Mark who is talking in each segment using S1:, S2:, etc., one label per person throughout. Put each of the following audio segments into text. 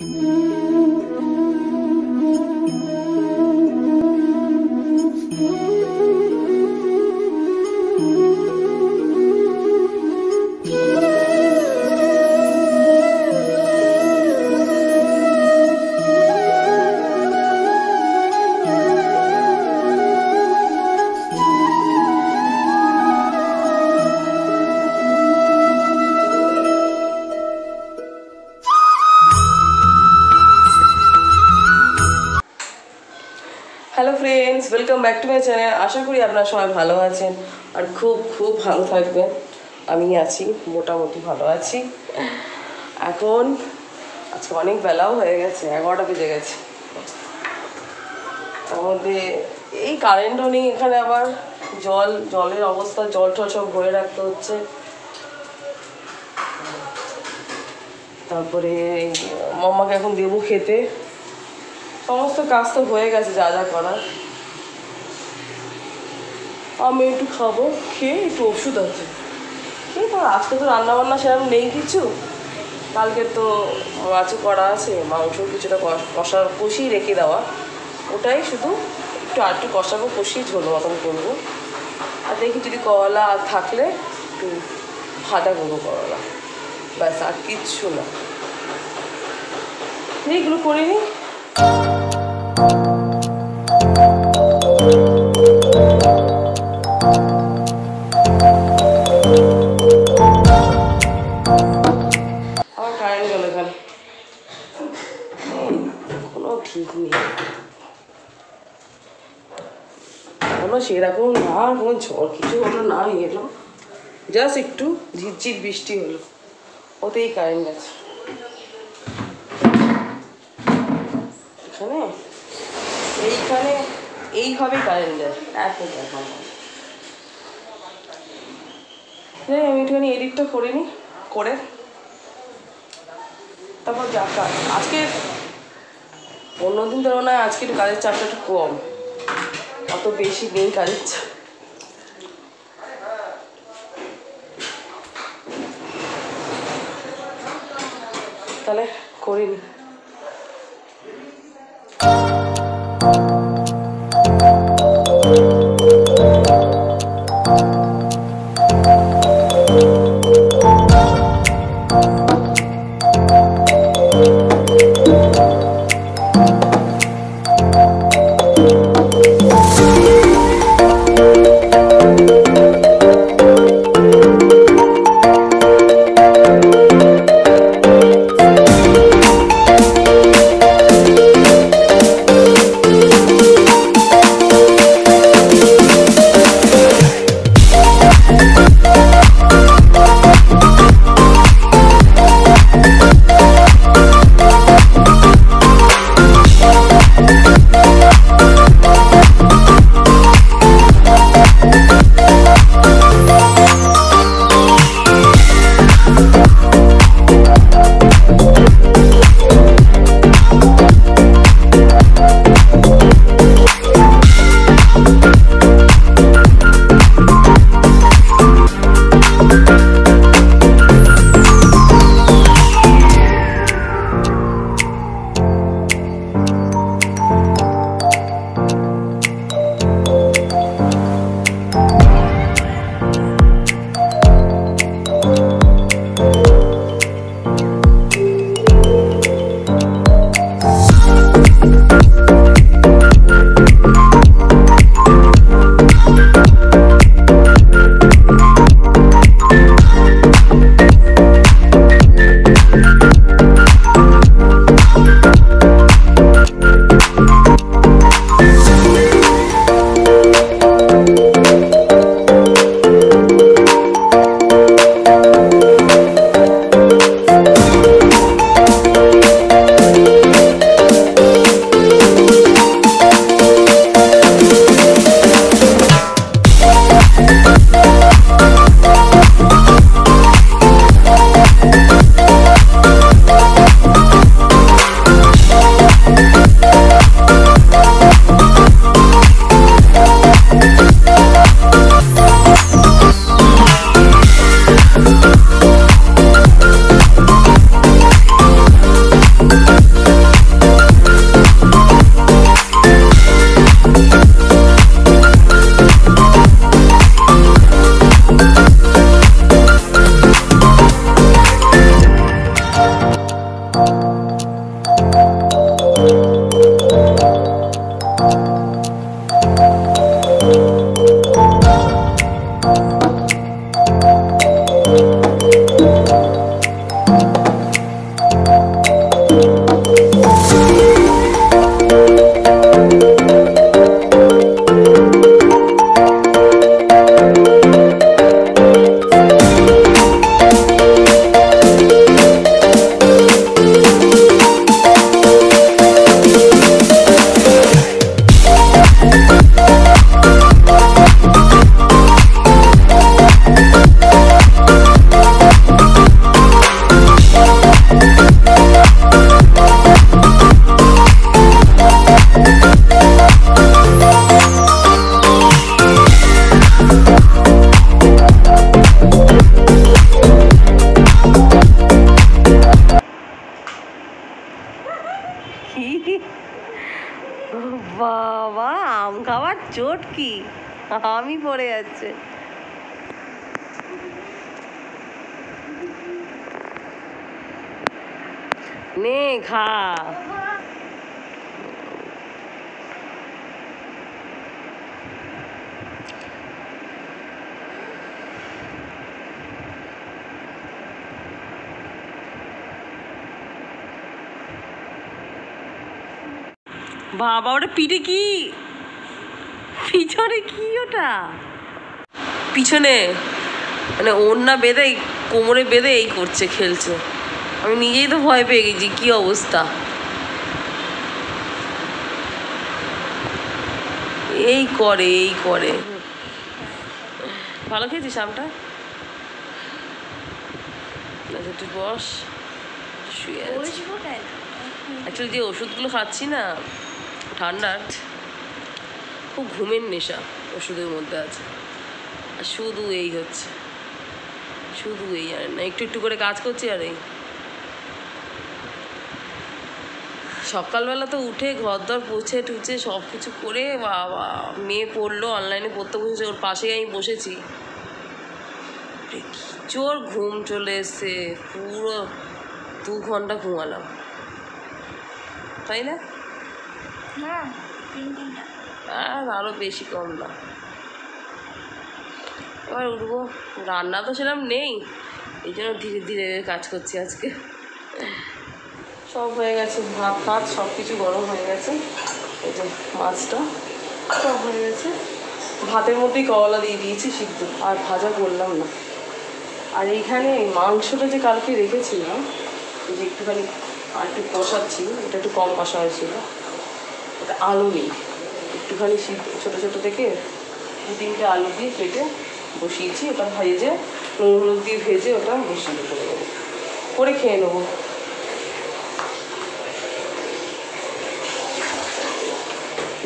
S1: Hello আশা করি আপনারা সবাই ভালো আছেন আর খুব খুব ভালো থাকবেন। আমি আছি, মোটামুটি ভালো আছি। এখন, আজকে অনেক বেলাও হয়ে গেছে, এগারোটা বেজে গেছে। তার মধ্যে এই কারেন্টও নেই এখানে আবার। জল, জলের অবস্থা, জল টল সব ভরে রাখতে হচ্ছে। তারপরে মাম্মাকে এখন দেবো খেতে। সমস্ত কাজ তো হয়ে গেছে, যা যা করার। আমি একটু খাব, খেয়ে একটু ওষুধ আছে। খেয়ে তো আজকে তো রান্নাবান্না সেরকম নেই কিছু। কালকে তো মাছও করা আছে, মাংস কিছুটা কষ- কষা কষিয়ে রেখে দেওয়া। ওটাই শুধু একটু আর একটু কষাবো, কষিয়ে ঝোল মতন করব। আর দেখি যদি করলা থাকলে একটু ভাজা করব করলা। ব্যাস, আর কিচ্ছু না। এইগুলো করে নিই সেরকম না, কোনো ঝড় কিছু হলো না এলো জাস্ট একটু ঝিরঝির বৃষ্টি হলো। ওতেই কারেন্ট গেছে এখানে? এইখানে এইভাবে কারেন্ট যায় এত দেখা যাই, আমি একটুখানি এডিটটা করে নিই, করে। তারপর যা কাজ। আজকে, অন্যদিন তুলনায় আজকে একটু কাজের চাপটা একটু কম। অত বেশি নেই কাজের চাপ। তাহলে করিনি あ。আমি পড়ে যাচ্ছে। নে খা। বাবা ওটা পিঠে কি? পিছনে কি ওটা? পিছনে মানে ওড়না বেঁধে কোমরে বেঁধে এই করছে খেলছে। আমি নিজেই তো ভয় পেয়ে গেছি কি অবস্থা? এই করে এই করে। ভালো খেয়েছিস আমটা? আচ্ছা তুই বস। শুয়ে অ্যাকচুয়ালি যে ওষুধগুলো খাচ্ছি না ঠান্ডার খুব ঘুমের নেশা ওষুধের মধ্যে আছে। আর শুধু এই হচ্ছে। শুধু এই আর না, একটু একটু করে কাজ করছি আর এই। সকালবেলা তো উঠে ঘর দর পুছে টুছে সব কিছু করে বাবা, মেয়ে পড়ল অনলাইনে পড়তে বসেছে, ওর পাশেই আমি বসেছি। জোর ঘুম চলে এসছে, পুরো দু ঘণ্টা ঘুমালাম। তাই না?
S2: হ্যাঁ
S1: আর আরও বেশি কম না। এবার উঠবো। রান্না তো সেরকম নেই, এই জন্য ধীরে ধীরে কাজ করছি আজকে। সব হয়ে গেছে, ভাত ভাত সব কিছু গরম হয়ে গেছে। এই যে মাছটা সব হয়ে গেছে। ভাতের মধ্যেই কলা দিয়ে দিয়েছি সিদ্ধ, আর ভাজা করলাম না। আর এইখানে মাংসটা যে কালকে রেখেছিলাম যে একটুখানি আর একটু কষাচ্ছি, এটা একটু কম কষা হয়েছিল। ওটা আলু নেই একটুখানি সিদ্ধ, ছোটো ছোটো থেকে দু তিনটে আলু দিয়ে কেটে বসিয়েছি, ওটা ভেজে, নুন হলুদ দিয়ে ভেজে ওটা বসিয়ে করে দেবো করে খেয়ে নেব।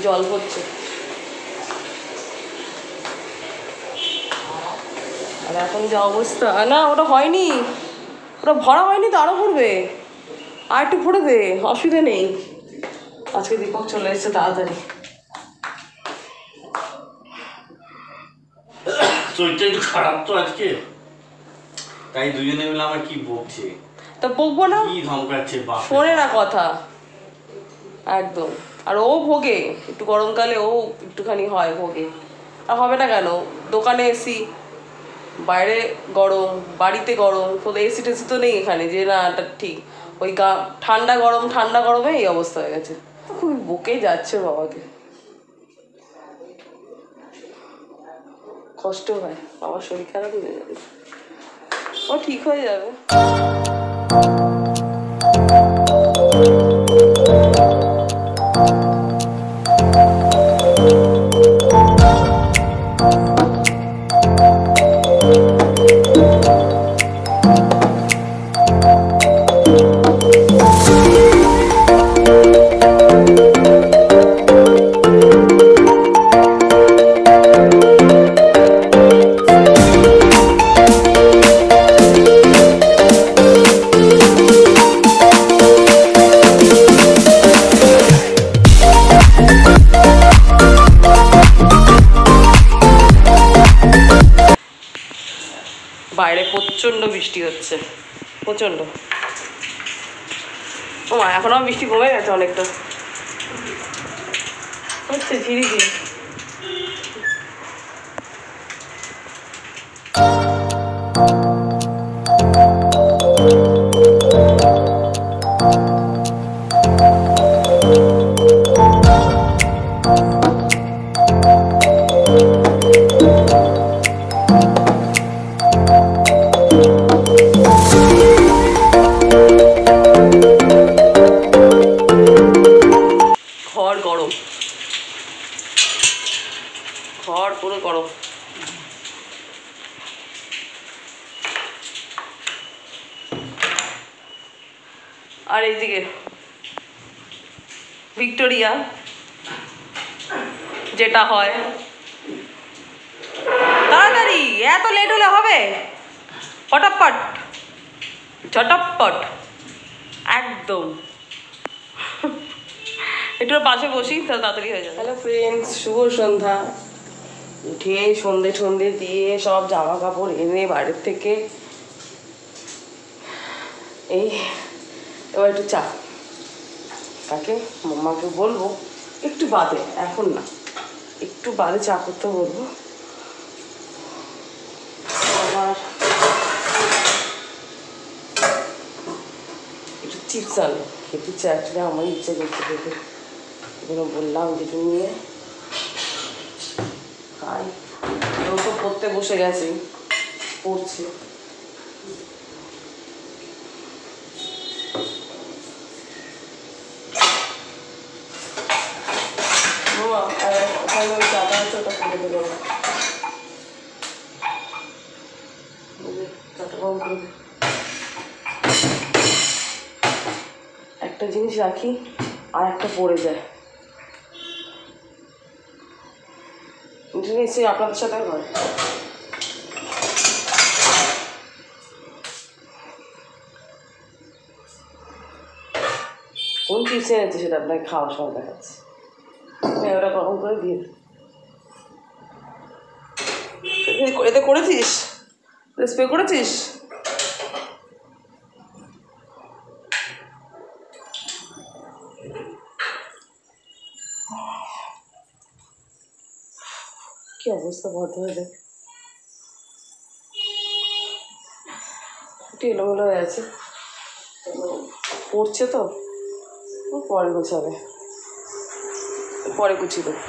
S1: জল হচ্ছে। আর এখন যা অবস্থা, না, ওটা হয়নি। ওটা ভরা হয়নি তো আরও ভরবে। আর একটু ভরে দে, অসুবিধা নেই। আজকে দীপক চলে এসেছে তাড়াতাড়ি।
S3: শরীরটা একটু খারাপ তো আজকে। তাই দুজনে মিলে আমার কি বকছে?
S1: তা বকবো না?
S3: কি ধমকাচ্ছে বাপ।
S1: শোনে না কথা। একদম। আর ও ভোগে। একটু গরমকালে ও একটুখানি হয় ভোগে। আর হবে না কেন? দোকানে এসি। বাইরে গরম বাড়িতে গরম। কোনো এসি টেসি তো নেই এখানে। যে না এটা ঠিক। ওই গা ঠান্ডা গরম ঠান্ডা গরমে এই অবস্থা হয়ে গেছে। খুবই বকে যাচ্ছে বাবাকে। কষ্ট হয় বাবার শরীর খারাপ হয়ে যাবে। ও ঠিক হয়ে যাবে। প্রচণ্ড বৃষ্টি হচ্ছে। প্রচণ্ড। ও মা এখন আমার বৃষ্টি কমে গেছে অনেকটা। হচ্ছে ঝিরি ঝিরি ঘর হয়। তাড়াতাড়ি, এত লেট হলে হবে? ফটাফট ঝটপট একদম। একটু পাশে বসি তাড়াতাড়ি হয়ে যাবে। হ্যালো ফ্রেন্ডস শুভ সন্ধ্যা। উঠে সন্ধে সন্ধে দিয়ে সব জামা কাপড় এনে বাইরের থেকে এই, এবার একটু চা। তাকে, মাম্মাকে বলব, একটু বাদে, এখন না। একটু বাদে চা করতে বলব। আবার একটু চিপস আনলো খেতে চা একটা আমার ইচ্ছে করতে খেতে। এগুলো বললাম একটু নিয়ে। খাই। ও তো পড়তে বসে গেছে। পড়ছে। একটা জিনিস রাখি আর একটা পড়ে যায়। নিশ্চয়ই আপনাদের সাথে হয়। কোন চিপস এনেছে সেটা আপনাকে খাওয়ার সময় দেখাচ্ছে। ওটা গরম করে দিয়ে এতে- করেছিস? স্প্রে করেছিস? কি অবস্থা দেখ। একটু এলোমেলো হয়ে আছে। পড়ছে তো? পরে গোছাবে। পরে গুছিয়ে দেবো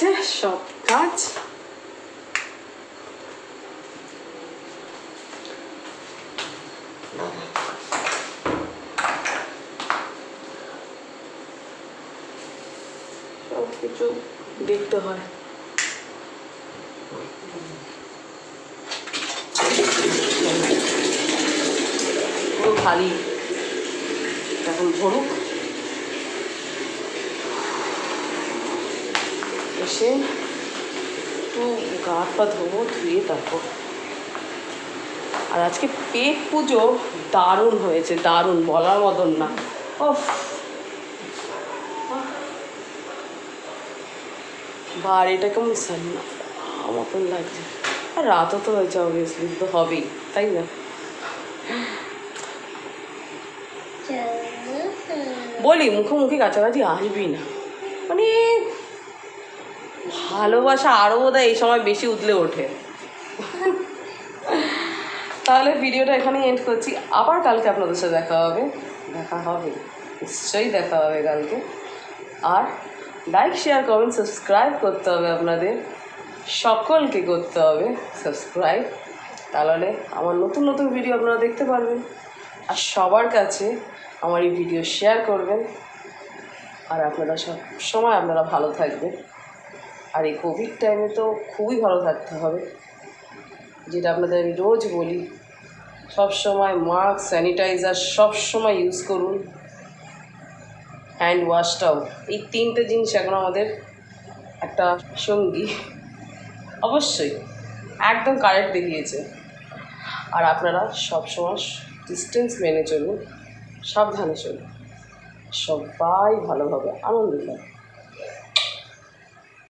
S1: গেছে সব কাজ। সবকিছু দেখতে হয়। পুরো খালি এখন ভরুক পা ধোবো ধুয়ে তারপর। আর আজকে পেট পুজো দারুণ হয়েছে দারুণ বলার মতন না। ও বাড়িটা কেমন সান্না। মতন লাগছে। আর রাতও তো হয়েছে অবভিয়াসলি তো হবেই তাই না? বলি মুখোমুখি কাছাকাছি আসবি না। মানে ভালোবাসা আরও বোধহয় এই সময় বেশি উতলে ওঠে। তাহলে ভিডিওটা এখানেই এন্ড করছি। আবার কালকে আপনাদের সাথে দেখা হবে। দেখা হবে। নিশ্চয়ই দেখা হবে কালকে। আর লাইক শেয়ার কমেন্ট সাবস্ক্রাইব করতে হবে আপনাদের। সকলকে করতে হবে সাবস্ক্রাইব তাহলে আমার নতুন নতুন ভিডিও আপনারা দেখতে পারবেন। আর সবার কাছে আমার এই ভিডিও শেয়ার করবেন। আর আপনারা সব সময় আপনারা ভালো থাকবেন। আর এই কোভিড টাইমে তো খুবই ভালো থাকতে হবে। যেটা আপনাদের আমি রোজ বলি, সব সময় মাস্ক স্যানিটাইজার সব সময় ইউজ করুন হ্যান্ড ওয়াশটাও এই তিনটে জিনিস এখন আমাদের একটা সঙ্গী অবশ্যই একদম কারেক্ট দেখিয়েছে। আর আপনারা সব সময় ডিস্টেন্স মেনে চলুন, সাবধানে চলুন। সবাই ভালোভাবে আনন্দ পায়